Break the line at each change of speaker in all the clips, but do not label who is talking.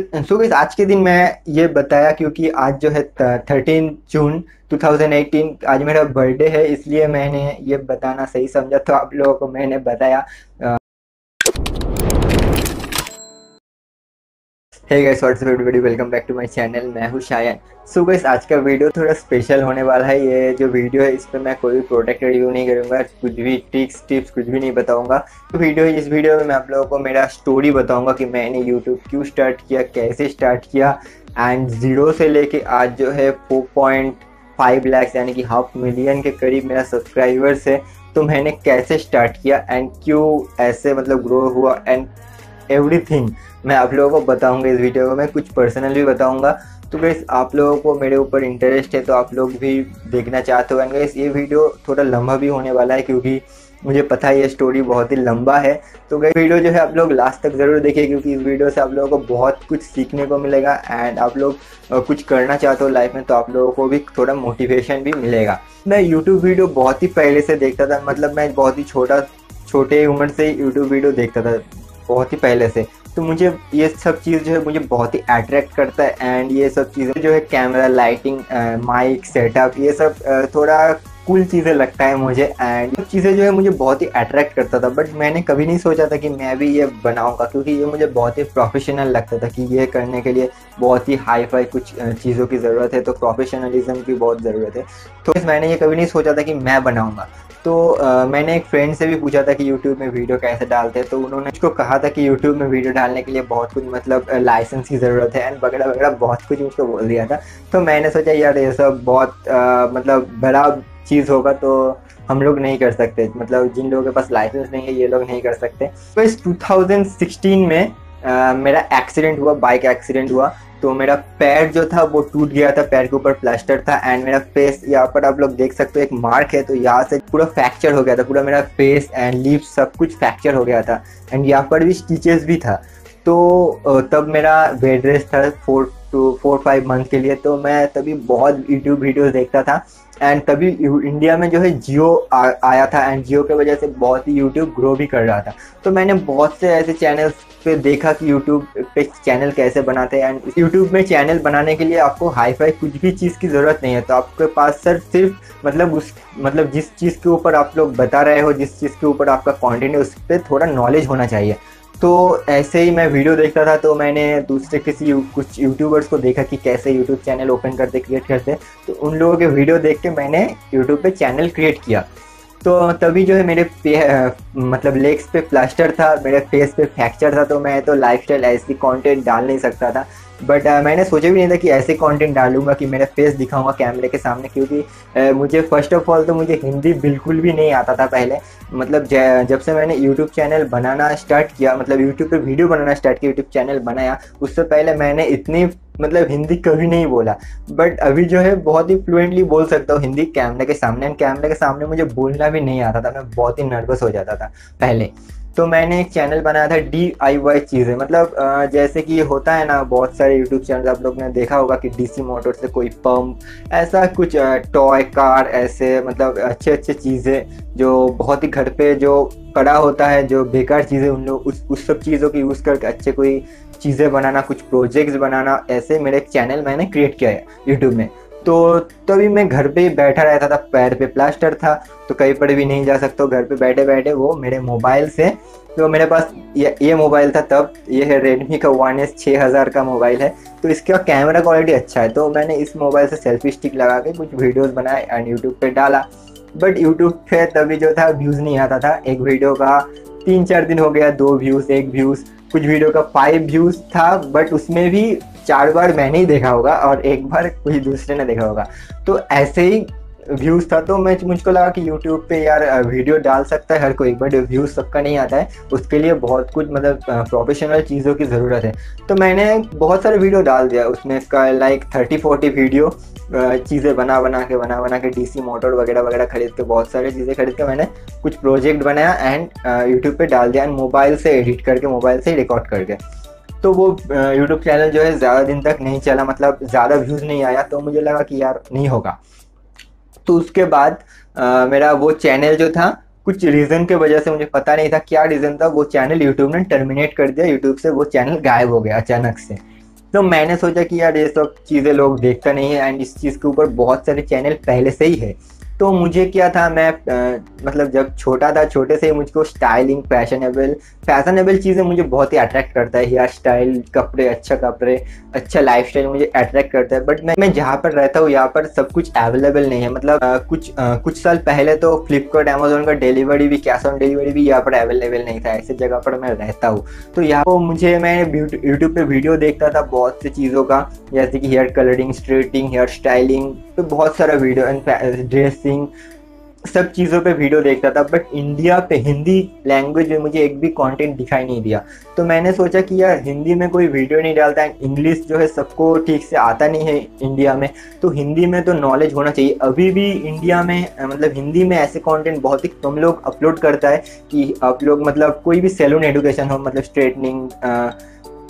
सो so आज के दिन मैं ये बताया क्योंकि आज जो है थर्टीन जून 2018 आज मेरा बर्थडे है, इसलिए मैंने ये बताना सही समझा तो आप लोगों को मैंने बताया welcome back to my channel मैं हूँ शायन। सो गाइस आज का वीडियो थोड़ा स्पेशल होने वाला है। ये जो वीडियो है, इस पर मैं कोई भी प्रोडक्ट रिव्यू नहीं करूँगा। कुछ भी ट्रिक्स टिप्स कुछ भी नहीं बताऊँगा। तो वीडियो इस वीडियो में मैं आप लोगों को मेरा स्टोरी बताऊँगा कि मैंने यूट्यूब क्यों स्टार्ट किया, कैसे स्टार्ट किया। एंड ज़ीरो से लेके आज जो है फोर पॉइंट फाइव लैक्स यानी कि हाफ़ मिलियन के करीब मेरा सब्सक्राइबर्स है। तो मैंने कैसे स्टार्ट किया एंड क्यों ऐसे मतलब ग्रो हुआ एंड एवरीथिंग मैं आप लोगों को बताऊँगा इस वीडियो में मैं कुछ पर्सनल भी बताऊँगा। तो गैस आप लोगों को मेरे ऊपर इंटरेस्ट है तो आप लोग भी देखना चाहते हो। एंड गैस ये वीडियो थोड़ा लंबा भी होने वाला है, क्योंकि मुझे पता है ये स्टोरी बहुत ही लंबा है। तो गई वीडियो जो है आप लोग लास्ट तक ज़रूर देखिए, क्योंकि इस वीडियो से आप लोगों को बहुत कुछ सीखने को मिलेगा। एंड आप लोग कुछ करना चाहते हो लाइफ में तो आप लोगों को भी थोड़ा मोटिवेशन भी मिलेगा। मैं यूट्यूब वीडियो बहुत ही पहले से देखता था मतलब मैं बहुत ही छोटा, छोटे उम्र से यूट्यूब वीडियो देखता था। बहुत ही पहले से। तो मुझे ये सब चीज़ जो है मुझे बहुत ही अट्रैक्ट करता है एंड ये सब चीज़ें जो है कैमरा लाइटिंग माइक सेटअप ये सब थोड़ा कूल चीज़ें लगता है मुझे एंड ये चीज़ें जो है मुझे बहुत ही अट्रैक्ट करता था। बट मैंने कभी नहीं सोचा था कि मैं भी ये बनाऊँगा क्योंकि ये मुझे बहुत ही प्रोफेशनल लगता था कि ये करने के लिए बहुत ही हाई फाई कुछ चीज़ों की ज़रूरत है तो प्रोफेशनलिज्म की बहुत ज़रूरत है। तो मैंने ये कभी नहीं सोचा था कि मैं बनाऊँगा। तो आ, मैंने एक फ्रेंड से भी पूछा था कि यूट्यूब में वीडियो कैसे डालते हैं तो उन्होंने उसको कहा था कि यूट्यूब में वीडियो डालने के लिए बहुत कुछ मतलब लाइसेंस की ज़रूरत है एंड वगैरह वगैरह बहुत कुछ उसको बोल दिया था। तो मैंने सोचा यार ये सब बहुत आ, मतलब बड़ा चीज़ होगा तो हम लोग नहीं कर सकते। मतलब जिन लोगों के पास लाइसेंस नहीं है ये लोग नहीं कर सकते। तो इस 2016 में आ, मेरा एक्सीडेंट हुआ बाइक एक्सीडेंट हुआ। तो मेरा पैर जो था वो टूट गया था, पैर के ऊपर प्लास्टर था एंड मेरा फेस यहाँ पर आप लोग देख सकते हो एक मार्क है तो यहाँ से पूरा फ्रैक्चर हो गया था, पूरा मेरा फेस एंड लिप्स सब कुछ फ्रैक्चर हो गया था एंड यहाँ पर भी स्टिचेस भी था। तो तब मेरा बेड रेस्ट था four to four five month के लिए तो मैं तभी बहुत यूट्यूब वीडियोस देखता था। एंड तभी इंडिया में जो है जियो आया था एंड जियो की वजह से बहुत ही यूट्यूब ग्रो भी कर रहा था। तो मैंने बहुत से ऐसे चैनल्स पे देखा कि यूट्यूब पे चैनल कैसे बनाते हैं। एंड यूट्यूब में चैनल बनाने के लिए आपको हाई फाई कुछ भी चीज़ की ज़रूरत नहीं है। तो आपके पास सर सिर्फ़ मतलब उस मतलब जिस चीज़ के ऊपर आप लोग बता रहे हो, जिस चीज़ के ऊपर आपका कॉन्टेंट है, उस पर थोड़ा नॉलेज होना चाहिए। तो ऐसे ही मैं वीडियो देखता था तो मैंने दूसरे किसी कुछ यूट्यूबर्स को देखा कि कैसे यूट्यूब चैनल ओपन करते क्रिएट करते। तो उन लोगों के वीडियो देख के मैंने यूट्यूब पे चैनल क्रिएट किया। तो तभी जो है मेरे पे मतलब लेग्स पे प्लास्टर था, मेरे फेस पे फ्रैक्चर था तो मैं तो लाइफ स्टाइल ऐसी कॉन्टेंट डाल नहीं सकता था। बट uh, मैंने सोचा भी नहीं था कि ऐसे कंटेंट डालूँगा कि मेरा फेस दिखाऊँगा कैमरे के सामने क्योंकि uh, मुझे फ़र्स्ट ऑफ़ ऑल तो मुझे हिंदी बिल्कुल भी नहीं आता था पहले। मतलब जब से मैंने यूट्यूब चैनल बनाना स्टार्ट किया मतलब यूट्यूब पे वीडियो बनाना स्टार्ट किया यूट्यूब चैनल बनाया उससे पहले मैंने इतनी मतलब हिंदी कभी नहीं बोला। बट अभी जो है बहुत ही फ्लुएंटली बोल सकता हूँ हिंदी कैमरे के सामने। एंड कैमरे के सामने मुझे बोलना भी नहीं आता था मैं बहुत ही नर्वस हो जाता था पहले। तो मैंने एक चैनल बनाया था डी आई वाई चीज़ें। मतलब जैसे कि होता है ना, बहुत सारे यूट्यूब चैनल आप लोग ने देखा होगा कि डीसी मोटर से कोई पंप ऐसा कुछ टॉय कार ऐसे मतलब अच्छे अच्छे चीज़ें जो बहुत ही घर पे जो कड़ा होता है, जो बेकार चीज़ें उन लोग, उस उस सब चीज़ों की यूज़ करके अच्छे कोई चीज़ें बनाना, कुछ प्रोजेक्ट्स बनाना, ऐसे मेरे एक चैनल मैंने क्रिएट किया है यूट्यूब में। तो तभी मैं घर पे बैठा रहता था, पैर पे प्लास्टर था तो कहीं पर भी नहीं जा सकता घर पे बैठे बैठे वो मेरे मोबाइल से तो मेरे पास ये ये मोबाइल था तब, ये है रेडमी का वन एस छः हज़ार का मोबाइल है तो इसका कैमरा क्वालिटी अच्छा है तो मैंने इस मोबाइल से सेल्फी स्टिक लगा के कुछ वीडियोस बनाए एंड यूट्यूब पे डाला, बट यूट्यूब पे तभी जो था व्यूज़ नहीं आता था, एक वीडियो का तीन चार दिन हो गया, दो व्यूज़ एक व्यूज़ कुछ वीडियो का फाइव व्यूज़ था, बट उसमें भी चार बार मैंने ही देखा होगा और एक बार कोई दूसरे ने देखा होगा। तो ऐसे ही व्यूज़ था तो मैं मुझको लगा कि यूट्यूब पे यार वीडियो डाल सकता है, हर कोई। बट व्यूज़ सबका नहीं आता है, उसके लिए बहुत कुछ मतलब प्रोफेशनल चीज़ों की ज़रूरत है। तो मैंने बहुत सारे वीडियो डाल दिया। उसमें इसका लाइक थर्टी फोर्टी वीडियो चीज़ें बना बना के, बना बना के डीसी मोटर वगैरह वगैरह खरीद के, बहुत सारी चीज़ें खरीद के मैंने कुछ प्रोजेक्ट बनाया एंड यूट्यूब पे डाल दिया एंड मोबाइल से एडिट करके मोबाइल से रिकॉर्ड करके। तो वो यूट्यूब चैनल जो है ज़्यादा दिन तक नहीं चला मतलब ज़्यादा व्यूज़ नहीं आया तो मुझे लगा कि यार नहीं होगा। तो उसके बाद आ, मेरा वो चैनल जो था कुछ रीज़न के वजह से मुझे पता नहीं था क्या रीज़न था वो चैनल यूट्यूब ने टर्मिनेट कर दिया यूट्यूब से वो चैनल गायब हो गया अचानक से। तो मैंने सोचा कि यार ये सब चीज़ें लोग देखता नहीं है एंड इस चीज़ के ऊपर बहुत सारे चैनल पहले से ही है। तो मुझे क्या था मैं आ, मतलब जब छोटा था छोटे से मुझको स्टाइलिंग फैशनेबल फैशनेबल चीज़ें मुझे बहुत ही अट्रैक्ट करता है। हेयर स्टाइल कपड़े अच्छा कपड़े अच्छा लाइफ मुझे अट्रैक्ट करता है। बट मैं मैं जहाँ पर रहता हूँ यहाँ पर सब कुछ अवेलेबल नहीं है। मतलब आ, कुछ आ, कुछ साल पहले तो फ्लिपकार्ट अमेजोन का डिलीवरी भी कैश ऑन डिलीवरी भी यहाँ पर अवेलेबल नहीं था। ऐसे जगह पर मैं रहता हूँ। तो यहाँ पर मुझे मैं यूट्यूब पर वीडियो देखता था बहुत सी चीज़ों का। जैसे कि hair colouring straightening hair styling तो बहुत सारा वीडियो ड्रेसिंग सब चीज़ों पे वीडियो देखता था बट इंडिया पे, हिंदी लैंग्वेज में मुझे एक भी कंटेंट दिखाई नहीं दिया। तो मैंने सोचा कि यार, हिंदी में कोई वीडियो नहीं डालता है इंग्लिश जो है सबको ठीक से आता नहीं है इंडिया में। तो हिंदी में तो नॉलेज होना चाहिए। अभी भी इंडिया में मतलब हिंदी में ऐसे कंटेंट बहुत ही कम लोग अपलोड करता है कि आप लोग मतलब कोई भी सैलून एडुकेशन हो मतलब स्ट्रेटनिंग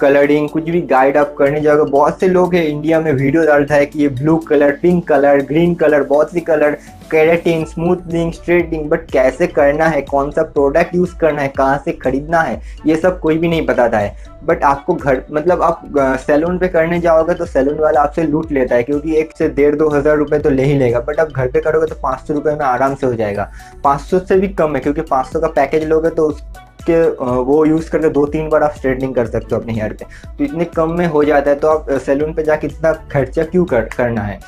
कलरिंग कुछ भी गाइड आप करने जाओगे। बहुत से लोग हैं इंडिया में वीडियो डालता है कि ये blue colour pink colour green colour बहुत सी colour keratin smoothening straightening but कैसे करना है, कौन सा प्रोडक्ट यूज़ करना है, कहाँ से खरीदना है, ये सब कोई भी नहीं बताता है। बट आपको घर मतलब आप सैलून पे करने जाओगे तो सैलून वाला आपसे लूट लेता है, क्योंकि एक से डेढ़ दो हज़ार रुपये तो ले ही लेगा। बट आप घर पे करोगे तो पाँच सौ रुपये में आराम से हो जाएगा। पाँच सौ से भी कम है, क्योंकि पाँच सौ का पैकेज लोगे तो उसके वो यूज़ करके दो तीन बार आप स्ट्रेटनिंग कर सकते हो अपने हेयर पे। तो इतने कम में हो जाता है तो आप सैलून पे जाके इतना खर्चा क्यों कर, करना है?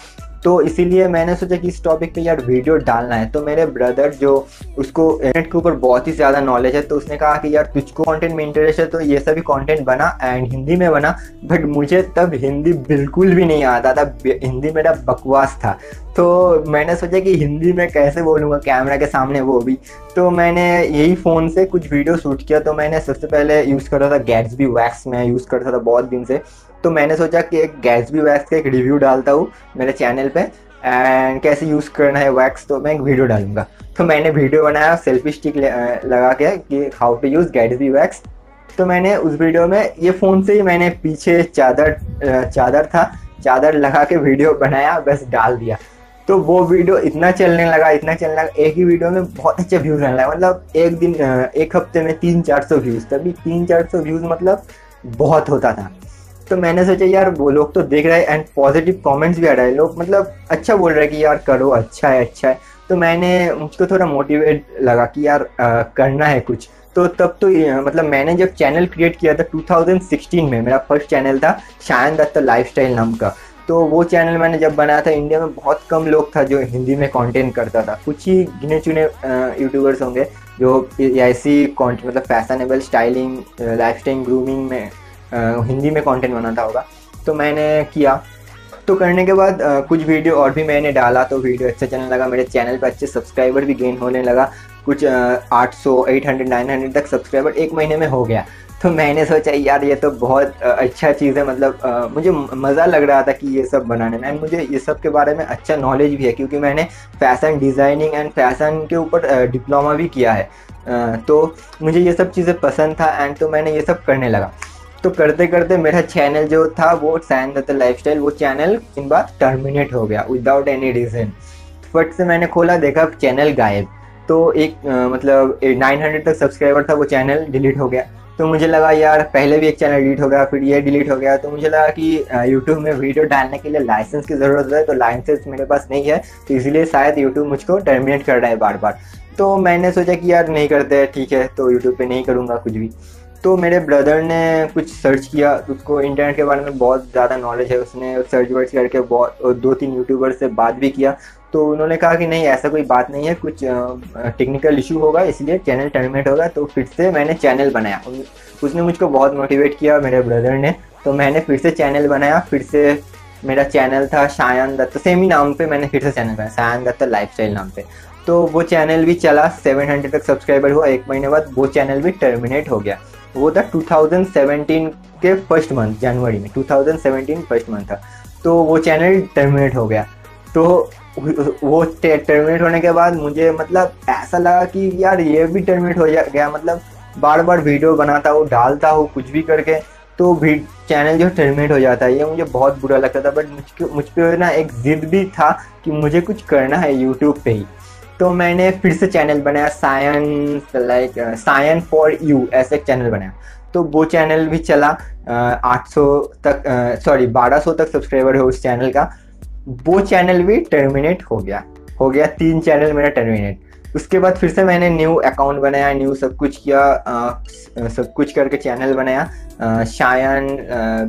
तो इसीलिए मैंने सोचा कि इस टॉपिक पे यार वीडियो डालना है। तो मेरे ब्रदर जो उसको इंटरनेट के ऊपर बहुत ही ज़्यादा नॉलेज है तो उसने कहा कि यार तुझको कंटेंट में इंटरेस्ट है तो ये सभी कंटेंट बना एंड हिंदी में बना। बट मुझे तब हिंदी बिल्कुल भी नहीं आता था हिंदी मेरा बकवास था। तो मैंने सोचा कि हिंदी में कैसे बोलूँगा कैमरा के सामने वो भी। तो मैंने यही फ़ोन से कुछ वीडियो शूट किया तो मैंने सबसे पहले यूज़ कर रहा था गैट्स भी वैक्स में यूज़ करता था बहुत दिन से। तो मैंने सोचा कि एक गैस भी वैक्स का एक रिव्यू डालता हूँ मेरे चैनल पे एंड कैसे यूज़ करना है वैक्स तो मैं एक वीडियो डालूँगा। तो मैंने वीडियो बनाया सेल्फी स्टिक लगा के कि हाउ टू यूज़ गैस भी वैक्स तो मैंने उस वीडियो में, ये फ़ोन से ही मैंने पीछे चादर चादर था, चादर लगा के वीडियो बनाया, बस डाल दिया। तो वो वीडियो इतना चलने लगा, इतना चलने लगा, एक ही वीडियो में बहुत अच्छे व्यूज़ आने लगा। मतलब एक दिन एक हफ़्ते में तीन चार सौ व्यूज़ तभी तीन चार सौ व्यूज़ मतलब बहुत होता था। तो मैंने सोचा यार वो लोग तो देख रहे हैं एंड पॉजिटिव कमेंट्स भी आ रहे हैं। लोग मतलब अच्छा बोल रहे हैं कि यार करो अच्छा है अच्छा है। तो मैंने मुझको थोड़ा मोटिवेट लगा कि यार आ, करना है कुछ। तो तब तो मतलब मैंने जब चैनल क्रिएट किया था 2016 में मेरा फ़र्स्ट चैनल था शायन दत्त लाइफस्टाइल नाम का। तो वो चैनल मैंने जब बनाया था इंडिया में बहुत कम लोग था जो हिंदी में कंटेंट करता था। कुछ ही गिने चुने यूट्यूबर्स होंगे जो ऐसी मतलब fashionable styling life style grooming में हिंदी में कंटेंट बनाता होगा। तो मैंने किया। तो करने के बाद आ, कुछ वीडियो और भी मैंने डाला तो वीडियो अच्छा चलने लगा। मेरे चैनल पर अच्छे सब्सक्राइबर भी गेन होने लगा। कुछ आठ सौ एट हंड्रेड नाइन हंड्रेड तक सब्सक्राइबर एक महीने में हो गया। तो मैंने सोचा यार ये तो बहुत अच्छा चीज़ है। मतलब आ, मुझे मज़ा लग रहा था कि ये सब बनाने में। एंड मुझे ये सब के बारे में अच्छा नॉलेज भी है क्योंकि मैंने फ़ैशन डिज़ाइनिंग एंड फ़ैशन के ऊपर डिप्लोमा भी किया है। आ, तो मुझे ये सब चीज़ें पसंद था एंड तो मैंने ये सब करने लगा। तो करते करते मेरा चैनल जो था वो सैन दत्त लाइफ वो चैनल इन बार टर्मिनेट हो गया विदाउट एनी रीज़न फट से मैंने खोला देखा चैनल गायब। तो एक आ, मतलब 900 तक सब्सक्राइबर था वो चैनल डिलीट हो गया। तो मुझे लगा यार पहले भी एक चैनल डिलीट हो गया फिर ये डिलीट हो गया। तो मुझे लगा कि यूट्यूब में वीडियो डालने के लिए लाइसेंस की ज़रूरत है तो लाइसेंस मेरे पास नहीं है। तो इसलिए शायद यूट्यूब मुझको टर्मिनेट कर रहा है बार बार तो मैंने सोचा कि यार नहीं करते ठीक है। तो यूट्यूब पे नहीं करूँगा कुछ भी। तो मेरे ब्रदर ने कुछ सर्च किया, उसको इंटरनेट के बारे में बहुत ज़्यादा नॉलेज है उसने सर्च वर्च करके बहुत दो तीन यूट्यूबर से बात भी किया। तो उन्होंने कहा कि नहीं, ऐसा कोई बात नहीं है, कुछ टेक्निकल इशू होगा, इसलिए चैनल टर्मिनेट होगा। तो फिर से मैंने चैनल बनाया। उसने मुझको बहुत मोटिवेट किया, मेरे ब्रदर ने। तो मैंने फिर से चैनल बनाया, फिर से मेरा चैनल था शायन दत्त सेम ही नाम पे मैंने फिर से चैनल बनाया शायन दत्त लाइफ नाम पे। तो वो चैनल भी चला 700 तक सब्सक्राइबर हुआ, एक महीने बाद वो चैनल भी टर्मिनेट हो गया। वो था 2017 के फ़र्स्ट मंथ जनवरी में। 2017 फ़र्स्ट मंथ था। तो वो चैनल टर्मिनेट हो गया। तो वो टर्मिनेट होने के बाद मुझे मतलब ऐसा लगा कि यार ये भी टर्मिनेट हो गया। मतलब बार बार वीडियो बनाता हूँ, डालता हूँ, कुछ भी करके तो भी चैनल जो टर्मिनेट हो जाता है, ये मुझे बहुत बुरा लगता था। बट मुझ मुझ पर ना एक जिद भी था कि मुझे कुछ करना है यूट्यूब पे ही। तो मैंने फिर से चैनल बनाया science like Sayan for you ऐसे एक चैनल बनाया। तो वो चैनल भी चला आठ सौ तक सॉरी बारह सौ तक सब्सक्राइबर है उस चैनल का। वो चैनल भी टर्मिनेट हो गया। हो गया, तीन चैनल मेरा टर्मिनेट उसके बाद फिर से मैंने न्यू अकाउंट बनाया न्यू सब कुछ किया आ, सब कुछ करके चैनल बनाया। Shayan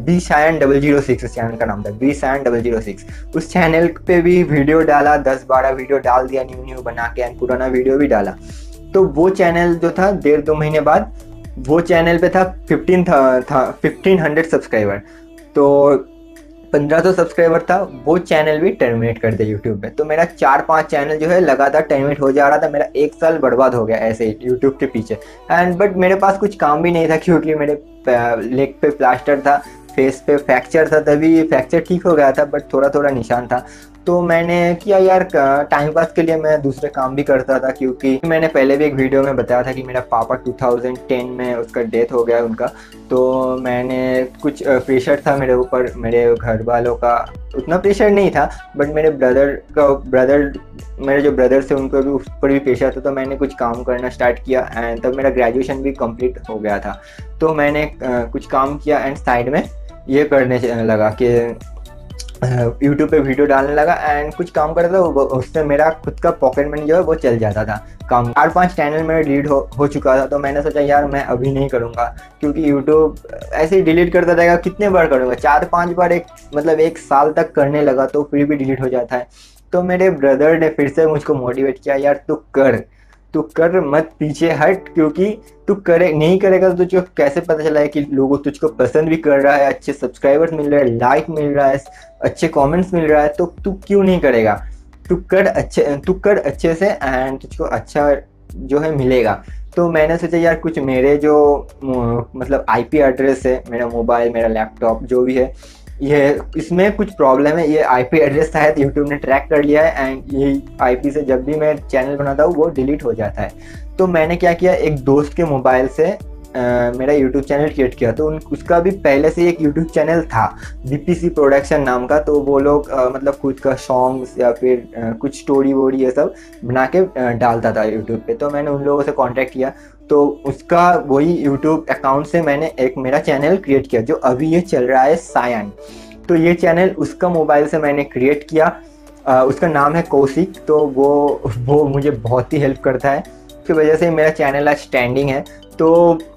B Shayan double zero six उस चैनल का नाम था। B Shayan double zero six उस चैनल पे भी वीडियो डाला दस बारह वीडियो डाल दिया न्यू न्यू बना के एंड पुराना वीडियो भी डाला। तो वो चैनल जो था डेढ़ दो महीने बाद वो चैनल पे था फिफ्टीन था, फिफ्टीन हंड्रेड सब्सक्राइबर तो पंद्रह सौ सब्सक्राइबर था, वो चैनल भी टर्मिनेट कर दिया यूट्यूब में तो मेरा चार पाँच चैनल जो है लगातार टर्मिनेट हो जा रहा था, मेरा एक साल बर्बाद हो गया ऐसे ही यूट्यूब के पीछे। एंड बट मेरे पास कुछ काम भी नहीं था, क्योंकि मेरे लेग पे प्लास्टर था फेस पे फ्रैक्चर था, तभी फ्रैक्चर ठीक हो गया था बट थोड़ा थोड़ा निशान था। तो मैंने किया यार टाइम पास के लिए मैं दूसरे काम भी करता था, क्योंकि मैंने पहले भी एक वीडियो में बताया था कि मेरा पापा 2010 में उसका डेथ हो गया उनका। तो मैंने कुछ प्रेशर था मेरे ऊपर, मेरे घर वालों का, उतना प्रेशर नहीं था बट मेरे ब्रदर का ब्रदर मेरे जो ब्रदर थे, उनको भी उस पर भी प्रेशर था तो मैंने कुछ काम करना स्टार्ट किया एंड तब मेरा ग्रेजुएशन भी कंप्लीट हो गया था। तो मैंने कुछ काम किया एंड साइड में ये करने लगा कि यूट्यूब पे वीडियो डालने लगा एंड कुछ काम करता था उससे मेरा खुद का पॉकेट मनी जो है वो चल जाता था। काम चार पाँच चैनल मेरा डिलीट हो, हो चुका था तो मैंने सोचा यार मैं अभी नहीं करूँगा। क्योंकि यूट्यूब ऐसे ही डिलीट करता रहेगा कितने बार करूँगा? चार पाँच बार एक मतलब एक साल तक करने लगा तो फिर भी डिलीट हो जाता है। तो मेरे ब्रदर ने फिर से मुझको मोटिवेट किया यार तू कर। तू कर मत पीछे हट, क्योंकि तू करे, नहीं करेगा तो तुझको कैसे पता चला है कि लोगों तुझको पसंद भी कर रहा है, अच्छे सब्सक्राइबर्स मिल रहे हैं लाइक मिल रहा है, अच्छे कमेंट्स मिल रहा है तो तू क्यों नहीं करेगा? तू कर अच्छे, तू कर अच्छे से एंड तुझको अच्छा जो है मिलेगा। तो मैंने सोचा यार कुछ मेरे जो मतलब आईपी एड्रेस है, मेरा मोबाइल मेरा लैपटॉप जो भी है ये इसमें कुछ प्रॉब्लम है ये आईपी एड्रेस शायद यूट्यूब ने ट्रैक कर लिया है एंड ये आईपी से जब भी मैं चैनल बनाता हूँ वो डिलीट हो जाता है। तो मैंने क्या किया एक दोस्त के मोबाइल से Uh, मेरा यूट्यूब चैनल क्रिएट किया। तो उन उसका भी पहले से एक यूट्यूब चैनल था बीपीसी प्रोडक्शन नाम का। तो वो लोग मतलब खुद का सॉन्ग्स या फिर uh, कुछ स्टोरी वोरी ये सब बना के डालता था यूट्यूब पे। तो मैंने उन लोगों से कांटेक्ट किया। तो उसका वही यूट्यूब अकाउंट से मैंने एक मेरा चैनल क्रिएट किया जो अभी ये चल रहा है सायन तो ये चैनल उसका मोबाइल से मैंने क्रिएट किया। आ, उसका नाम है कौशिक तो वो वो मुझे बहुत ही हेल्प करता है। उसकी वजह से मेरा चैनल आज स्टैंडिंग है। तो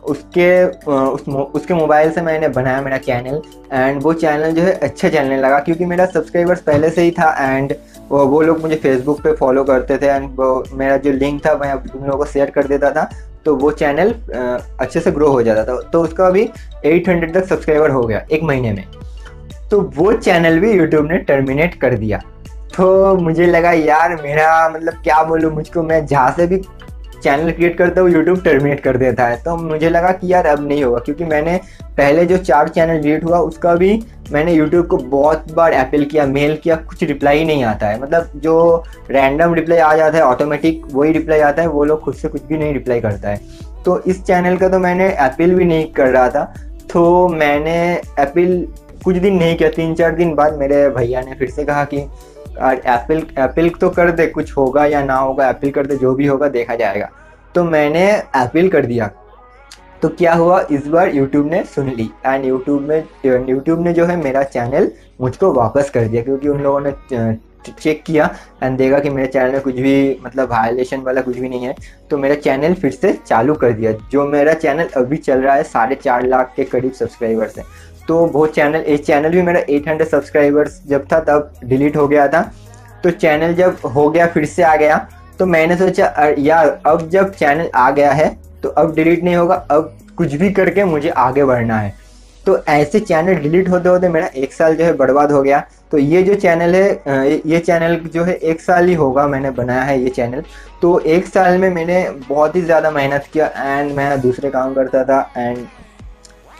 उसके उस उसके मोबाइल से मैंने बनाया मेरा चैनल एंड वो चैनल जो है अच्छा चलने लगा क्योंकि मेरा सब्सक्राइबर्स पहले से ही था एंड वो, वो लोग मुझे फेसबुक पे फॉलो करते थे एंड मेरा जो लिंक था मैं उन लोगों को शेयर कर देता था। तो वो चैनल अच्छे से ग्रो हो जाता था। तो उसका अभी 800 तक सब्सक्राइबर हो गया एक महीने में। तो वो चैनल भी यूट्यूब ने टर्मिनेट कर दिया। तो मुझे लगा, यार मेरा मतलब क्या बोलूँ? मुझको मैं जहाँ से भी चैनल क्रिएट करता हूँ यूट्यूब टर्मिनेट कर देता है तो मुझे लगा कि यार अब नहीं होगा, क्योंकि मैंने पहले जो चार चैनल क्रिएट हुआ, उसका भी मैंने यूट्यूब को बहुत बार अपील किया मेल किया, कुछ रिप्लाई नहीं आता है। मतलब जो रैंडम रिप्लाई आ जाता है ऑटोमेटिक वही रिप्लाई आता है, वो लोग खुद से कुछ भी नहीं रिप्लाई करता है। तो इस चैनल का तो मैंने अपील भी नहीं कर रहा था। तो मैंने अपील कुछ दिन नहीं किया, तीन चार दिन बाद मेरे भैया ने फिर से कहा कि एप्पल एप्पल तो कर दे, कुछ होगा या ना होगा एप्पल कर दे, जो भी होगा देखा जाएगा। तो मैंने एप्पल कर दिया। तो क्या हुआ? इस बार यूट्यूब ने सुन ली। एंड यूट्यूब में यूट्यूब ने जो है मेरा चैनल मुझको वापस कर दिया, क्योंकि उन लोगों ने चेक किया एंड देखा कि मेरे चैनल में कुछ भी मतलब वायलेशन वाला कुछ भी नहीं है। तो मेरा चैनल फिर से चालू कर दिया। जो मेरा चैनल अभी चल रहा है, साढ़े चार लाख के करीब सब्सक्राइबर्स हैं। तो वो चैनल एक चैनल भी मेरा 800 सब्सक्राइबर्स जब था, तब डिलीट हो गया था। तो चैनल जब हो गया, फिर से आ गया तो मैंने सोचा यार, अब जब चैनल आ गया है तो अब डिलीट नहीं होगा, अब कुछ भी करके मुझे आगे बढ़ना है। तो ऐसे चैनल डिलीट होते होते मेरा एक साल जो है बर्बाद हो गया। तो ये जो चैनल है ये चैनल जो है एक साल ही होगा मैंने बनाया है ये चैनल तो एक साल में मैंने बहुत ही ज़्यादा मेहनत किया एंड मैं दूसरे काम करता था एंड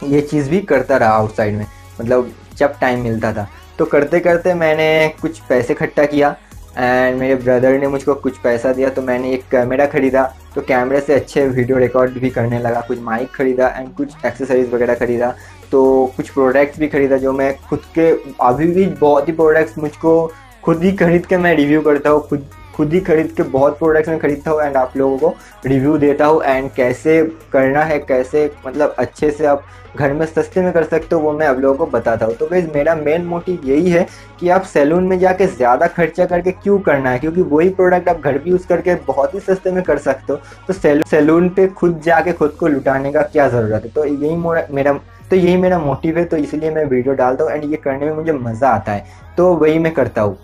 ये चीज़ भी करता रहा आउटसाइड में। मतलब जब टाइम मिलता था। तो करते करते मैंने कुछ पैसे इकट्ठा किया एंड मेरे ब्रदर ने मुझको कुछ पैसा दिया तो मैंने एक कैमरा ख़रीदा। तो कैमरे से अच्छे वीडियो रिकॉर्ड भी करने लगा, कुछ माइक ख़रीदा एंड कुछ एक्सेसरीज वगैरह ख़रीदा। तो कुछ प्रोडक्ट्स भी ख़रीदा जो मैं खुद के, अभी भी बहुत ही प्रोडक्ट्स मुझको खुद ही खरीद के मैं रिव्यू करता हूँ, खुद खुद ही खरीद के, बहुत प्रोडक्ट्स में खरीदता हूँ एंड आप लोगों को रिव्यू देता हूँ एंड कैसे करना है, कैसे मतलब अच्छे से आप घर में सस्ते में कर सकते हो, वो मैं आप लोगों को बताता हूँ। तो गैस मेरा मेन मोटिव यही है कि आप सैलून में जाके ज़्यादा खर्चा करके क्यों करना है? क्योंकि वही प्रोडक्ट आप घर भी यूज़ करके बहुत ही सस्ते में कर सकते हो। तो सैलून पे खुद जाके खुद को लुटाने का क्या ज़रूरत है? तो यही मेरा तो यही मेरा मोटिव है तो इसलिए मैं वीडियो डालता हूँ एंड ये करने में मुझे मज़ा आता है। तो वही मैं करता हूँ।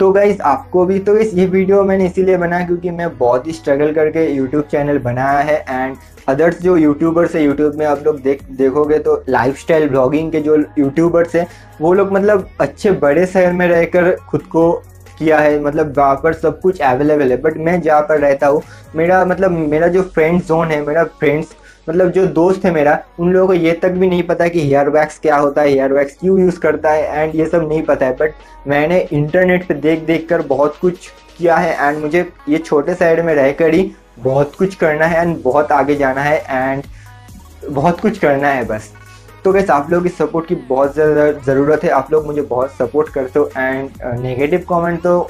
तो गाइज़ आपको भी तो इस ये वीडियो मैंने इसीलिए बनाया क्योंकि मैं बहुत ही स्ट्रगल करके यूट्यूब चैनल बनाया है एंड अदर्स जो यूट्यूबर्स है यूट्यूब में आप लोग देख, देखोगे तो लाइफस्टाइल ब्लॉगिंग के जो यूट्यूबर्स हैं, वो लोग मतलब अच्छे बड़े शहर में रहकर खुद को किया है मतलब वहाँ पर सब कुछ अवेलेबल है। बट मैं जहाँ पर रहता हूँ, मेरा मतलब मेरा जो फ्रेंड जोन है, मेरा फ्रेंड्स मतलब जो दोस्त है मेरा, उन लोगों को ये तक भी नहीं पता कि हेयर वैक्स क्या होता है हेयर वैक्स क्यों यूज़ करता है एंड ये सब नहीं पता है। बट मैंने इंटरनेट पे देख देख कर बहुत कुछ किया है एंड मुझे ये छोटे साइड में रहकर ही बहुत कुछ करना है एंड बहुत आगे जाना है एंड बहुत कुछ करना है बस। तो कैसे आप लोगों की सपोर्ट की बहुत ज़्यादा ज़रूरत है। आप लोग मुझे बहुत सपोर्ट करते हो एंड नेगेटिव कमेंट तो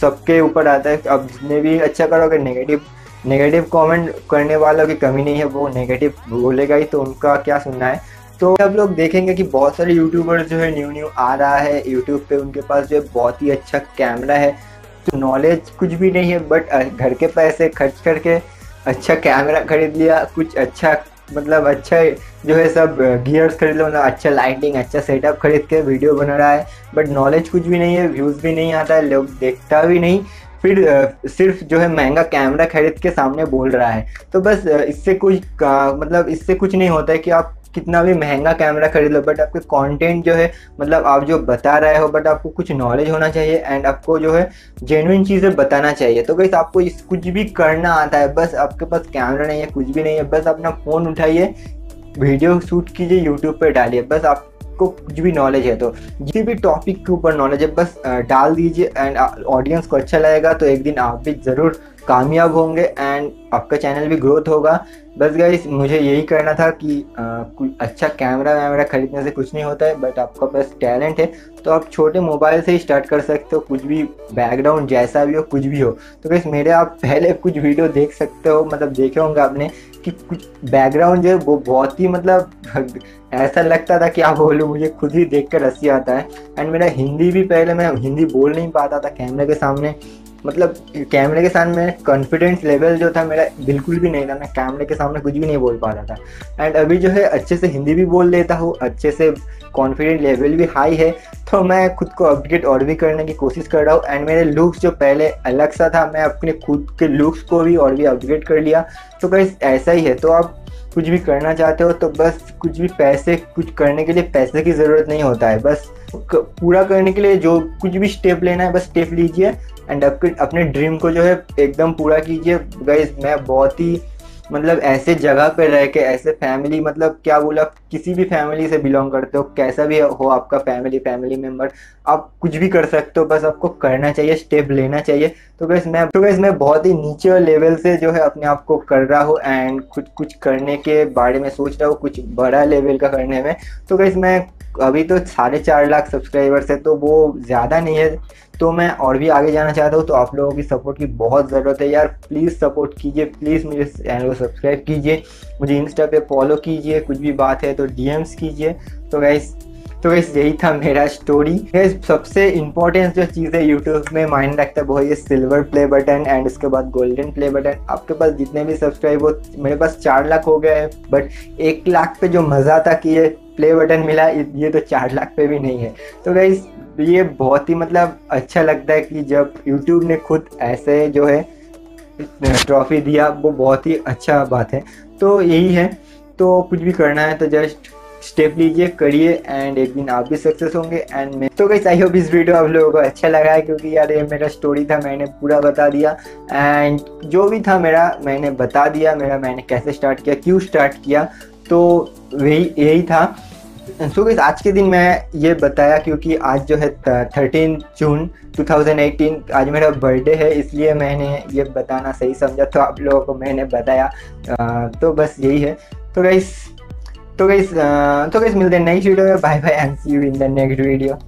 सबके ऊपर आता है। अब जितने भी अच्छा करोगे नेगेटिव नेगेटिव कमेंट करने वालों की कमी नहीं है, वो नेगेटिव बोलेगा ही तो उनका क्या सुनना है? तो आप लोग देखेंगे कि बहुत सारे यूट्यूबर जो है न्यू न्यू आ रहा है। यूट्यूब पे उनके पास जो है, बहुत ही अच्छा कैमरा है। तो नॉलेज कुछ भी नहीं है बट घर के पैसे खर्च करके अच्छा कैमरा खरीद लिया, कुछ अच्छा मतलब अच्छा जो है, सब गियर्स खरीद लो मतलब अच्छा लाइटिंग अच्छा सेटअप खरीद के वीडियो बना रहा है। बट नॉलेज कुछ भी नहीं है व्यूज़ भी नहीं आता है, लोग देखता भी नहीं। फिर सिर्फ़ जो है महँगा कैमरा खरीद के सामने बोल रहा है। तो बस इससे कुछ मतलब इससे कुछ नहीं होता है कि आप कितना भी महँगा कैमरा खरीद लो, बट आपके कंटेंट जो है मतलब आप जो बता रहे हो, बट आपको कुछ नॉलेज होना चाहिए एंड आपको जो है जेनुइन चीज़ें बताना चाहिए। तो कैसे आपको इस, कुछ भी करना आता है, बस आपके पास कैमरा नहीं है, कुछ भी नहीं है, बस अपना फ़ोन उठाइए वीडियो शूट कीजिए यूट्यूब पर डालिए, बस आप आपको कुछ भी नॉलेज है तो किसी भी टॉपिक के ऊपर नॉलेज है, बस डाल दीजिए एंड ऑडियंस को अच्छा लगेगा तो एक दिन आप भी ज़रूर कामयाब होंगे एंड आपका चैनल भी ग्रोथ होगा। बस गाइस मुझे यही करना था कि आ, अच्छा कैमरा वैमरा खरीदने से कुछ नहीं होता है बट आपका पास टैलेंट है। तो आप छोटे मोबाइल से ही स्टार्ट कर सकते हो कुछ भी बैकग्राउंड जैसा भी हो कुछ भी हो। तो गाइस मेरे आप पहले कुछ वीडियो देख सकते हो मतलब देखे होंगे आपने कि कुछ बैकग्राउंड जो है वो बहुत ही मतलब ऐसा लगता था कि आप बोलो मुझे खुद ही देख कर हँसी आता है। एंड मेरा हिंदी भी पहले मैं हिंदी बोल नहीं पाता था कैमरे के सामने। मतलब कैमरे के सामने कॉन्फिडेंस लेवल जो था मेरा बिल्कुल भी नहीं था। मैं कैमरे के सामने कुछ भी नहीं बोल पा रहा था। एंड अभी जो है, अच्छे से हिंदी भी बोल लेता हूँ, अच्छे से कॉन्फिडेंस लेवल भी हाई है। तो मैं खुद को अपडेट और भी करने की कोशिश कर रहा हूँ। एंड मेरे लुक्स जो पहले अलग सा था, मैं अपने खुद के लुक्स को भी और भी अपग्रेड कर लिया। तो कहीं ऐसा ही है। तो आप कुछ भी करना चाहते हो तो बस कुछ भी पैसे, कुछ करने के लिए पैसे की ज़रूरत नहीं होता है। बस पूरा करने के लिए जो कुछ भी स्टेप लेना है, बस स्टेप लीजिए। एंड अपने ड्रीम को जो है एकदम पूरा कीजिए। गाइज़ मैं बहुत ही मतलब ऐसे जगह पर रह के, ऐसे फैमिली मतलब क्या बोला, किसी भी फैमिली से बिलोंग करते हो, कैसा भी हो आपका फैमिली फैमिली मेंबर आप कुछ भी कर सकते हो, बस आपको करना चाहिए स्टेप लेना चाहिए। तो गैस मैं तो गैस मैं बहुत ही नीचे लेवल से जो है अपने आप को कर रहा हूँ एंड कुछ कुछ करने के बारे में सोच रहा हूँ, कुछ बड़ा लेवल का करने में। तो गैस मैं अभी तो साढ़े चार लाख सब्सक्राइबर्स है तो वो ज़्यादा नहीं है। तो मैं और भी आगे जाना चाहता हूँ तो आप लोगों की सपोर्ट की बहुत ज़रूरत है। यार प्लीज़ सपोर्ट कीजिए प्लीज़ मेरे चैनल को सब्सक्राइब कीजिए। मुझे इंस्टा पे फॉलो कीजिए, कुछ भी बात है तो डीएम्स कीजिए। तो गैस तो गैस यही था मेरा स्टोरी सबसे इम्पोर्टेंट जो चीज़ है यूट्यूब में माइंड रखता है वो ये सिल्वर प्ले बटन एंड उसके बाद गोल्डन प्ले बटन आपके पास जितने भी सब्सक्राइब हो, मेरे पास चार लाख हो गए हैं बट एक लाख पे जो मज़ा था कि ये प्ले बटन मिला, ये तो चार लाख पे भी नहीं है। तो गई ये बहुत ही मतलब अच्छा लगता है कि जब यूट्यूब ने खुद ऐसे जो है ट्रॉफी दिया, वो बहुत ही अच्छा बात है। तो यही है। तो कुछ भी करना है तो जस्ट स्टेप लीजिए, करिए एंड एक दिन आप भी सक्सेस होंगे एंड मैं तो कहीं आई होप इस वीडियो आप लोगों को अच्छा लगा है, क्योंकि यार ये मेरा स्टोरी था, मैंने पूरा बता दिया एंड जो भी था मेरा, मैंने बता दिया, मेरा, मैंने कैसे स्टार्ट किया, क्यों स्टार्ट किया तो वही, यही था। सो so आज के दिन मैं ये बताया, क्योंकि आज जो है थर्टीन जून 2018 आज मेरा बर्थडे है, इसलिए मैंने ये बताना सही समझा तो आप लोगों को मैंने बताया तो बस यही है। तो गाइस तो गाइस तो गाइस मिलते हैं नेक्स्ट वीडियो में। Bye bye and see you in the next video